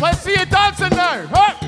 Let's see you dancing now. Huh?